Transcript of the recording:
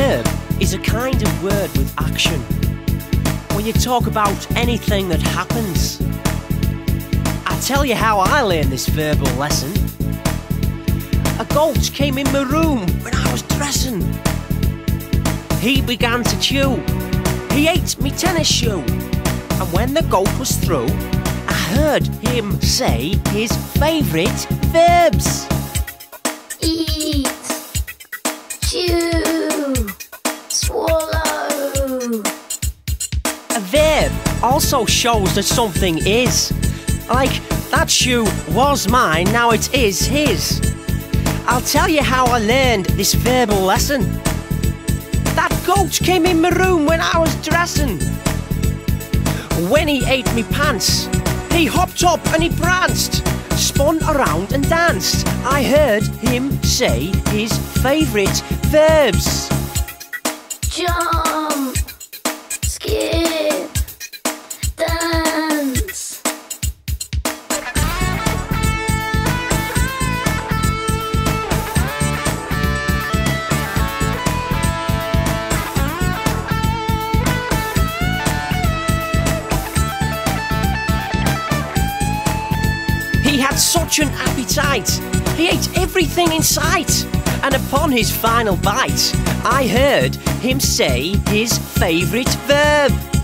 verb is a kind of word with action. When you talk about anything that happens. I tell you how I learned this verbal lesson. A goat came in my room when I was dressing. He began to chew. He ate me tennis shoe. And when the goat was through, I heard him say his favourite verbs. A verb also shows that something is. Like, that shoe was mine, now it is his. I'll tell you how I learned this verbal lesson. That goat came in my room when I was dressing. When he ate me pants, he hopped up and he pranced, spun around and danced. I heard him say his favourite verbs. Had such an appetite. He ate everything in sight. And upon his final bite, I heard him say his favourite verb.